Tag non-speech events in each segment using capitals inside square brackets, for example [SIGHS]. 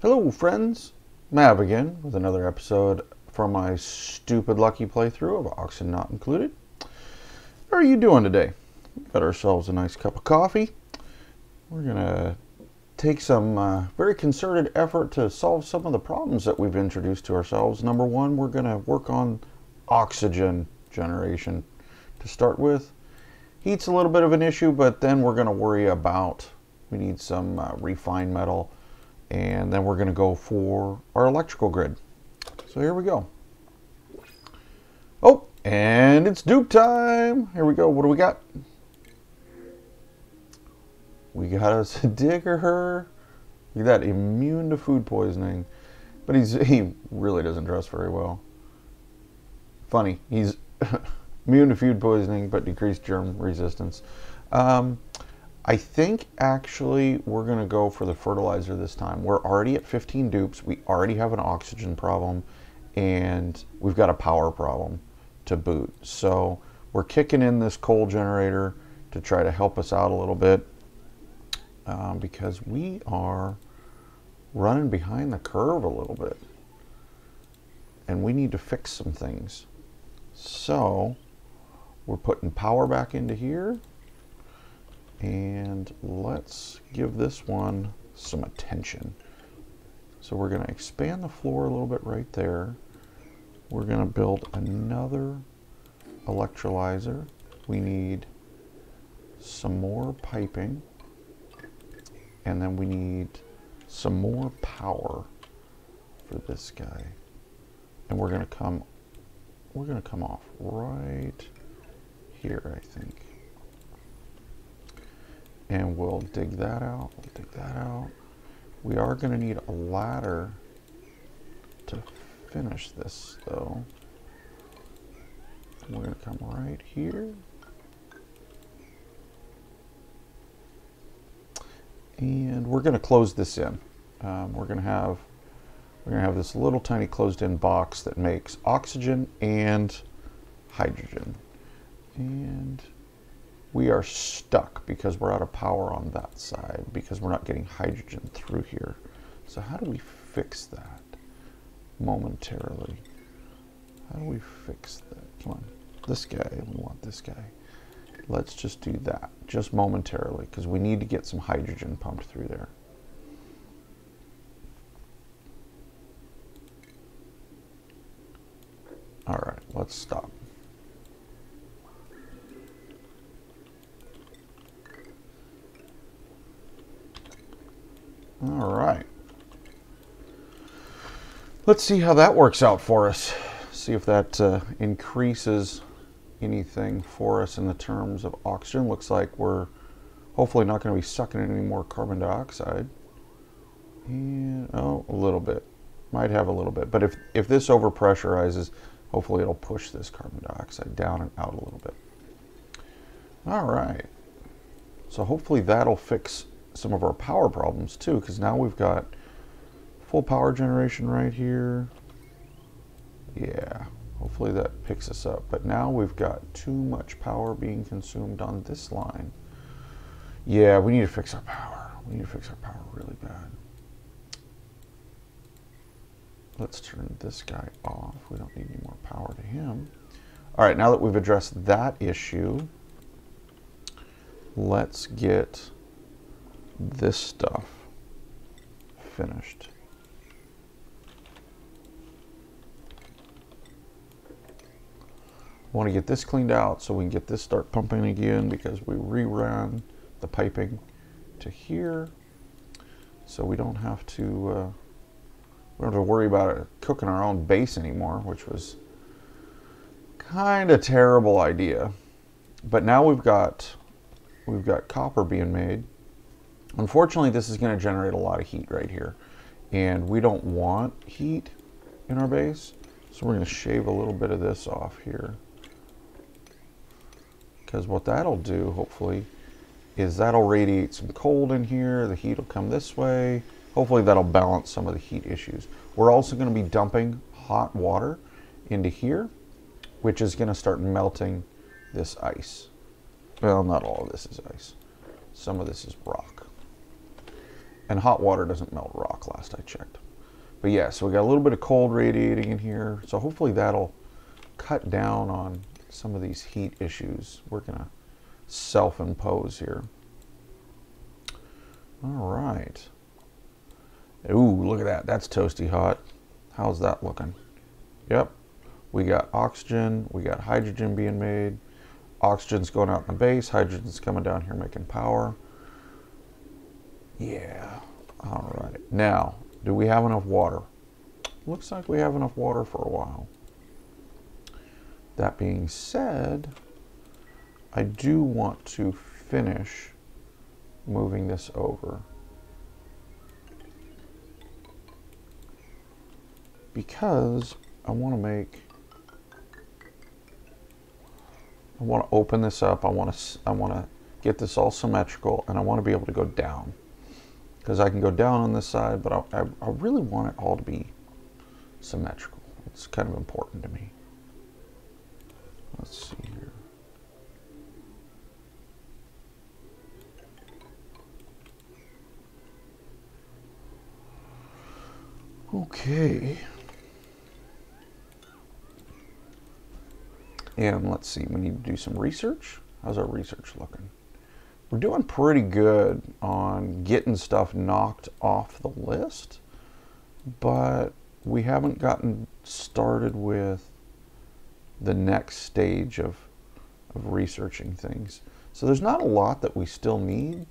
Hello, friends. Mav again with another episode for my stupid lucky playthrough of Oxygen Not Included. How are you doing today? Got ourselves a nice cup of coffee. We're going to take some uh, very concerted effort to solve some of the problems that we've introduced to ourselves. Number one, we're going to work on oxygen generation to start with. Heat's a little bit of an issue, but then we're going to worry about, we need some uh, refined metal, and then we're going to go for our electrical grid. So here we go. Oh, and it's dupe time. Here we go. What do we got? We got us a [LAUGHS] digger. Look at that, immune to food poisoning. But he's [LAUGHS] he really doesn't dress very well. Funny, he's [LAUGHS] immune to food poisoning but decreased germ resistance. Um, I think actually we're going to go for the fertilizer this time. We're already at 15 dupes. We already have an oxygen problem and we've got a power problem to boot. So we're kicking in this coal generator to try to help us out a little bit um, because we are running behind the curve a little bit and we need to fix some things. So we're putting power back into here and let's give this one some attention. So we're going to expand the floor a little bit right there. We're going to build another electrolyzer. We need some more piping and then we need some more power for this guy. And we're going to come we're going to come off right here, I think. And we'll dig that out. We'll dig that out. We are going to need a ladder to finish this, though. We're going to come right here. And we're going to close this in. Um, we're going to have we're going to have this little tiny closed-in box that makes oxygen and hydrogen. And we are stuck because we're out of power on that side because we're not getting hydrogen through here. So how do we fix that momentarily? How do we fix that? Come on, this guy, we want this guy. Let's just do that, just momentarily, because we need to get some hydrogen pumped through there. All right, let's stop. All right. Let's see how that works out for us. See if that uh, increases anything for us in the terms of oxygen. Looks like we're hopefully not going to be sucking in any more carbon dioxide. And, oh, a little bit. Might have a little bit. But if, if this overpressurizes, hopefully it'll push this carbon dioxide down and out a little bit. All right. So hopefully that'll fix some of our power problems too, because now we've got full power generation right here. Yeah, hopefully that picks us up. But now we've got too much power being consumed on this line. Yeah, we need to fix our power. We need to fix our power really bad. Let's turn this guy off. We don't need any more power to him. All right, now that we've addressed that issue, let's get this stuff. Finished. Want to get this cleaned out so we can get this start pumping again because we rerun the piping to here. So we don't have to uh, we don't have to worry about cooking our own base anymore which was kind of terrible idea. But now we've got we've got copper being made Unfortunately, this is going to generate a lot of heat right here. And we don't want heat in our base. So we're going to shave a little bit of this off here. Because what that'll do, hopefully, is that'll radiate some cold in here. The heat will come this way. Hopefully that'll balance some of the heat issues. We're also going to be dumping hot water into here, which is going to start melting this ice. Well, not all of this is ice. Some of this is rock. And hot water doesn't melt rock last I checked. But yeah, so we got a little bit of cold radiating in here. So hopefully that'll cut down on some of these heat issues we're going to self-impose here. All right. Ooh, look at that. That's toasty hot. How's that looking? Yep. We got oxygen. We got hydrogen being made. Oxygen's going out in the base. Hydrogen's coming down here making power. Yeah. All right. Now, do we have enough water? Looks like we have enough water for a while. That being said, I do want to finish moving this over. Because I want to make I want to open this up. I want to I want to get this all symmetrical and I want to be able to go down because I can go down on this side, but I, I, I really want it all to be symmetrical. It's kind of important to me. Let's see here. Okay. And let's see, we need to do some research. How's our research looking? We're doing pretty good on getting stuff knocked off the list, but we haven't gotten started with the next stage of, of researching things. So there's not a lot that we still need,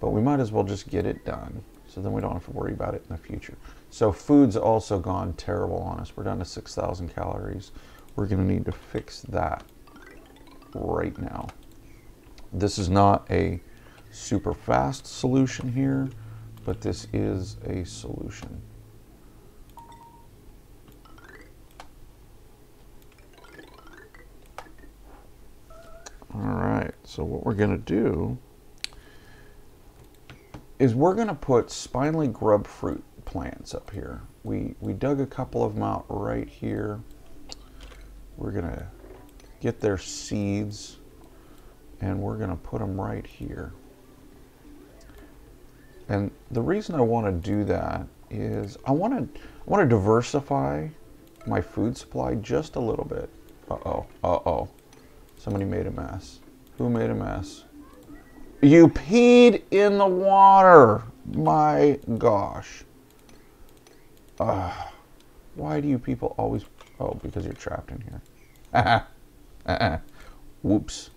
but we might as well just get it done so then we don't have to worry about it in the future. So food's also gone terrible on us. We're down to 6,000 calories. We're going to need to fix that right now. This is not a super fast solution here, but this is a solution. All right, so what we're going to do is we're going to put spindly grub fruit plants up here. We, we dug a couple of them out right here. We're going to get their seeds and we're going to put them right here. And the reason I want to do that is I want to I want to diversify my food supply just a little bit. Uh-oh. Uh-oh. Somebody made a mess. Who made a mess? You peed in the water. My gosh. Uh, why do you people always... Oh, because you're trapped in here. uh-uh. [LAUGHS] Whoops.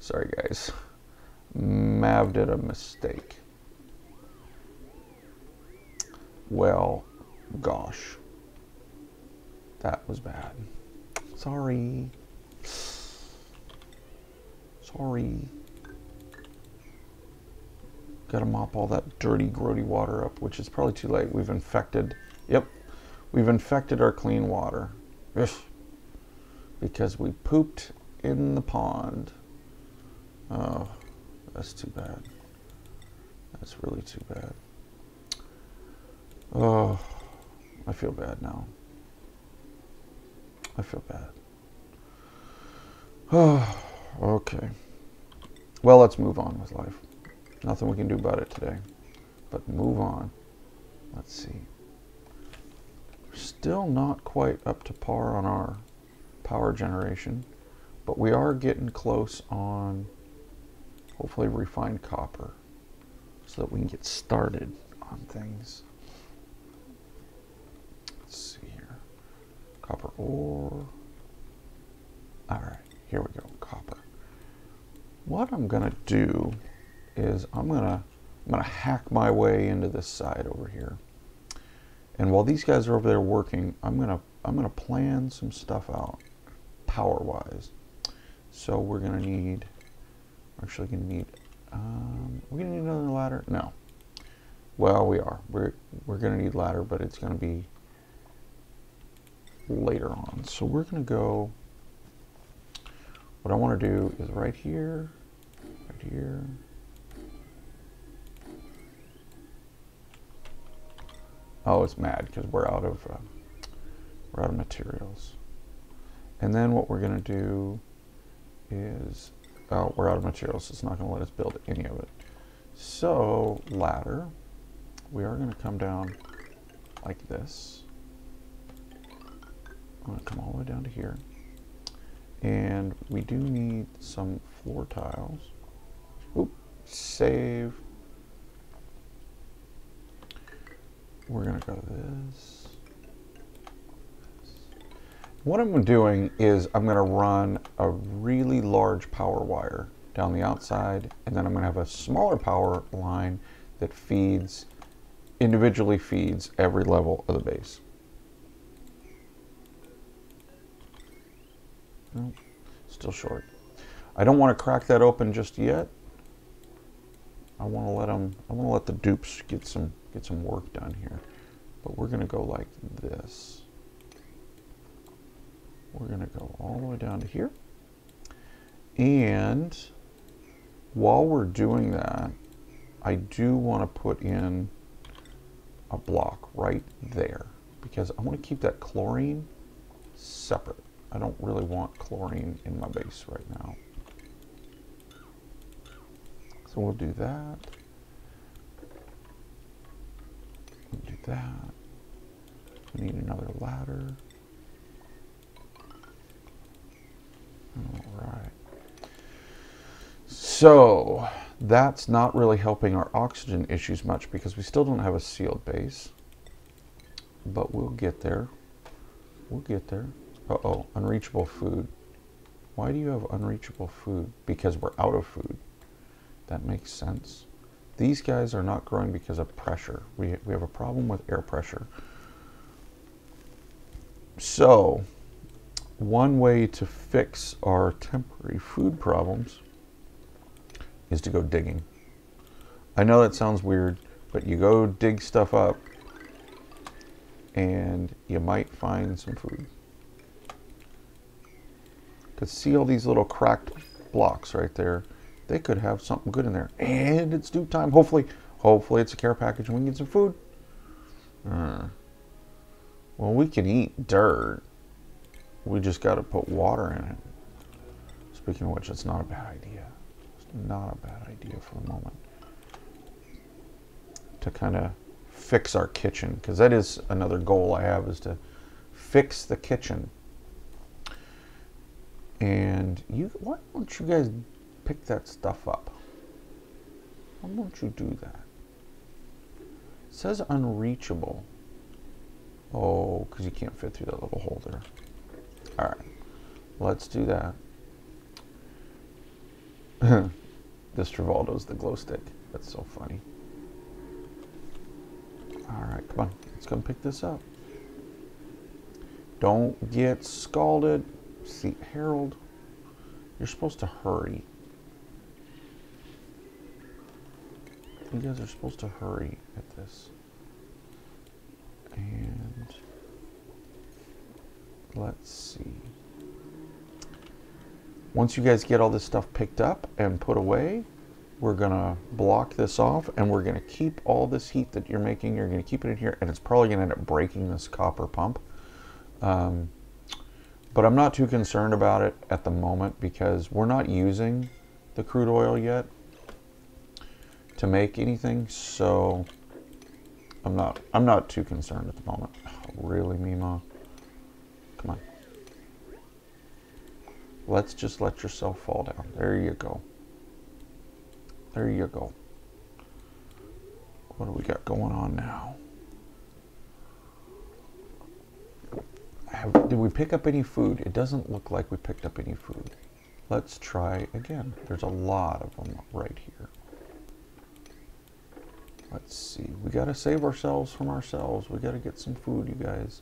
Sorry, guys. Mav did a mistake. Well, gosh. That was bad. Sorry. Sorry. Gotta mop all that dirty, grody water up, which is probably too late. We've infected, yep, we've infected our clean water. Because we pooped in the pond. Oh, that's too bad. That's really too bad. Oh, I feel bad now. I feel bad. Oh, okay. Well, let's move on with life. Nothing we can do about it today. But move on. Let's see. Still not quite up to par on our power generation, but we are getting close on hopefully refined copper so that we can get started on things. Let's see here. Copper ore. All right, here we go, copper. What I'm gonna do is I'm gonna I'm gonna hack my way into this side over here. And while these guys are over there working, I'm gonna I'm gonna plan some stuff out power-wise. So we're gonna need actually going to need, um, we're going to need another ladder? No. Well, we are. We're, we're going to need ladder, but it's going to be later on. So we're going to go, what I want to do is right here, right here, Oh, it's mad because we're out of uh, we're out of materials. And then what we're going to do is oh, we're out of materials, so it's not going to let us build any of it. So, ladder, we are going to come down like this. I'm going to come all the way down to here. And we do need some floor tiles. Oop, save. We're going to go to this. What I'm doing is I'm going to run a really large power wire down the outside, and then I'm going to have a smaller power line that feeds, individually feeds every level of the base. Nope, still short. I don't want to crack that open just yet. I want to let them. I want to let the dupes get some get some work done here. But we're going to go like this. We're going to go all the way down to here. And while we're doing that, I do want to put in a block right there because I want to keep that chlorine separate. I don't really want chlorine in my base right now. So we'll do that. We'll do that. We need another ladder. All right. So that's not really helping our oxygen issues much because we still don't have a sealed base. But we'll get there. We'll get there. Uh-oh, unreachable food. Why do you have unreachable food? Because we're out of food. That makes sense. These guys are not growing because of pressure. We, we have a problem with air pressure. So, one way to fix our temporary food problems is to go digging. I know that sounds weird, but you go dig stuff up and you might find some food. Because see all these little cracked blocks right there? They could have something good in there. And it's dupe time. Hopefully, hopefully it's a care package and we can get some food. Uh, well, we can eat dirt. We just got to put water in it. Speaking of which, it's not a bad idea. It's not a bad idea for the moment. To kind of fix our kitchen, because that is another goal I have, is to fix the kitchen. And you, why don't you guys pick that stuff up? Why don't you do that? It says unreachable. Oh, because you can't fit through that little hole there. All right, let's do that. [LAUGHS] this Travaldo's the glow stick. That's so funny. All right, come on. Let's come pick this up. Don't get scalded. See, Harold, you're supposed to hurry. You guys are supposed to hurry at this. And let's see. Once you guys get all this stuff picked up and put away, we're going to block this off and we're going to keep all this heat that you're making, you're going to keep it in here and it's probably going to end up breaking this copper pump. Um, but I'm not too concerned about it at the moment because we're not using the crude oil yet to make anything. So I'm not I'm not too concerned at the moment. Oh, [SIGHS] really, Mima? Come on. Let's just let yourself fall down. There you go. There you go. What do we got going on now? Have, did we pick up any food? It doesn't look like we picked up any food. Let's try again. There's a lot of them right here. Let's see. We got to save ourselves from ourselves. We got to get some food, you guys.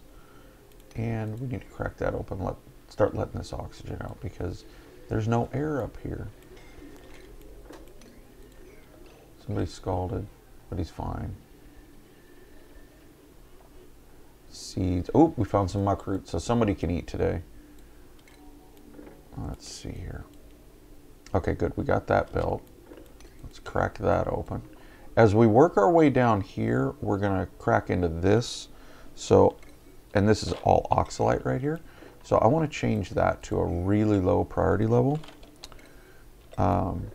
And we need to crack that open. Let start letting this oxygen out because there's no air up here. Somebody's scalded, but he's fine. Seeds. Oh, we found some muck roots, so somebody can eat today. Let's see here. Okay, good. We got that built. Let's crack that open. As we work our way down here, we're going to crack into this. So, and this is all oxylite right here. So I want to change that to a really low priority level. Um,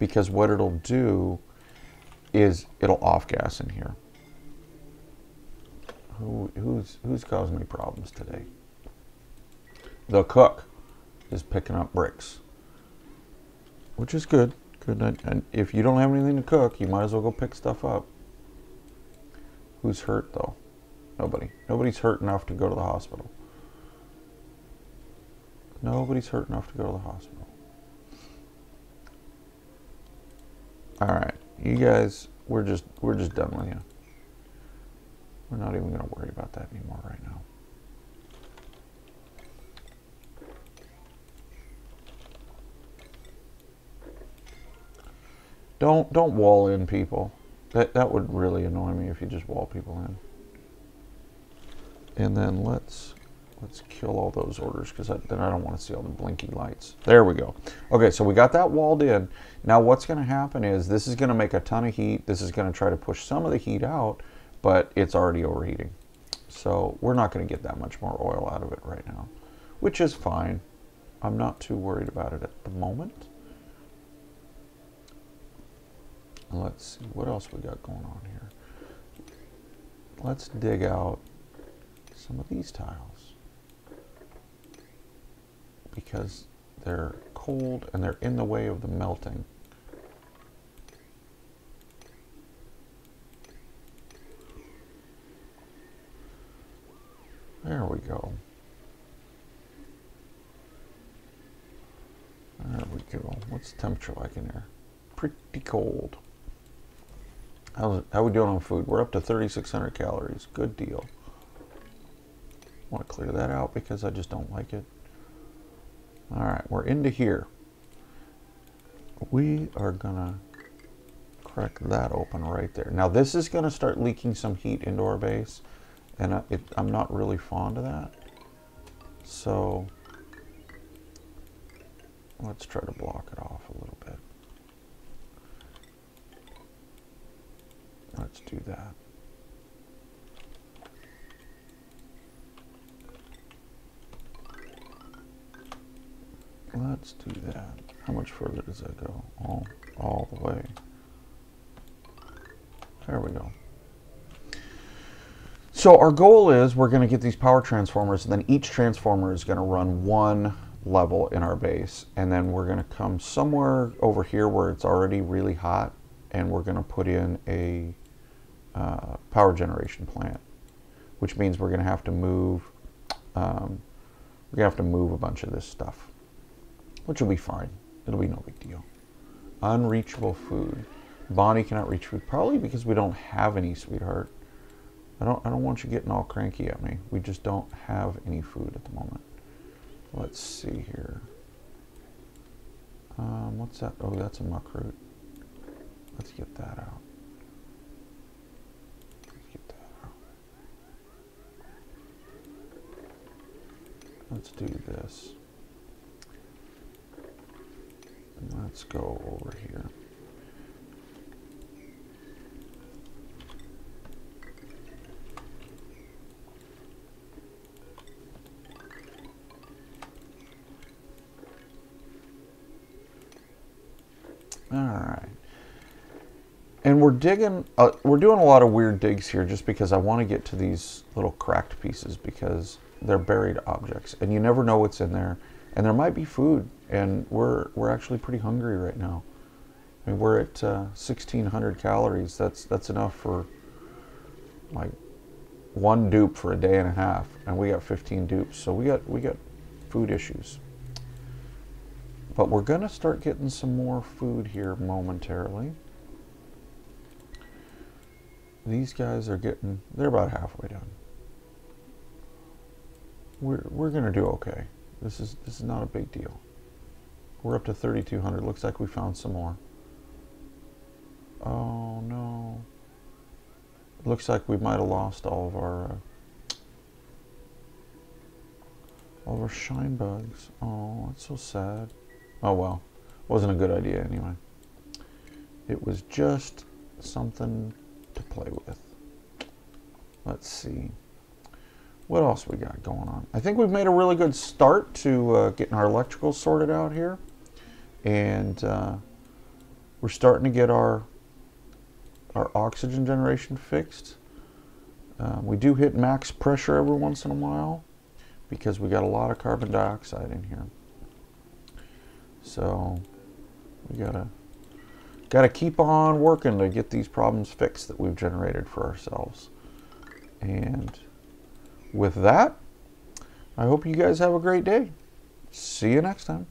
because what it'll do is it'll off gas in here. Who, who's, who's causing me problems today? The cook is picking up bricks, which is good. Good. And if you don't have anything to cook, you might as well go pick stuff up. Who's hurt though? Nobody. Nobody's hurt enough to go to the hospital. Nobody's hurt enough to go to the hospital. All right, you guys, we're just we're just done with you. We're not even going to worry about that anymore right now. Don't don't wall in people. That that would really annoy me if you just wall people in. And then let's let's kill all those orders because then I don't want to see all the blinky lights. There we go. Okay, so we got that walled in. Now what's going to happen is this is going to make a ton of heat. This is going to try to push some of the heat out, but it's already overheating. So we're not going to get that much more oil out of it right now, which is fine. I'm not too worried about it at the moment. Let's see, what else we got going on here? Let's dig out some of these tiles because they're cold and they're in the way of the melting. There we go. There we go. What's the temperature like in here? Pretty cold. How's it, how we doing on food? We're up to 3,600 calories. Good deal. Want to clear that out because I just don't like it. All right, we're into here. We are gonna crack that open right there. Now this is gonna start leaking some heat into our base, and I, it, I'm not really fond of that. So let's try to block it off a little bit. Let's do that. Let's do that. How much further does that go? All, all the way. There we go. So our goal is we're going to get these power transformers, and then each transformer is going to run one level in our base. And then we're going to come somewhere over here where it's already really hot, and we're going to put in a uh, power generation plant, which means we're going to have to move. Um, we're going to have to move a bunch of this stuff, which will be fine. It'll be no big deal. Unreachable food. Bonnie cannot reach food, probably because we don't have any, sweetheart. I don't, I don't want you getting all cranky at me. We just don't have any food at the moment. Let's see here. Um, what's that? Oh, that's a muckroot. Let's get that out. Let's get that out. Let's do this. Let's go over here. All right. And we're digging, uh, we're doing a lot of weird digs here just because I want to get to these little cracked pieces because they're buried objects, and you never know what's in there. And there might be food, and we're we're actually pretty hungry right now. I mean, we're at uh, 1,600 calories. That's that's enough for like one dupe for a day and a half, and we got 15 dupes. So we got we got food issues. But we're gonna start getting some more food here momentarily. These guys are getting, they're about halfway done we're we're gonna do okay. This is this is not a big deal. We're up to 3,200. Looks like we found some more. Oh no. Looks like we might have lost all of our uh, all of our shine bugs. Oh, that's so sad. Oh well, wasn't a good idea anyway. It was just something to play with. Let's see. What else we got going on? I think we've made a really good start to uh, getting our electrical sorted out here. And uh, we're starting to get our our oxygen generation fixed. Uh, we do hit max pressure every once in a while because we got a lot of carbon dioxide in here. So we gotta gotta keep on working to get these problems fixed that we've generated for ourselves. And with that, I hope you guys have a great day. See you next time.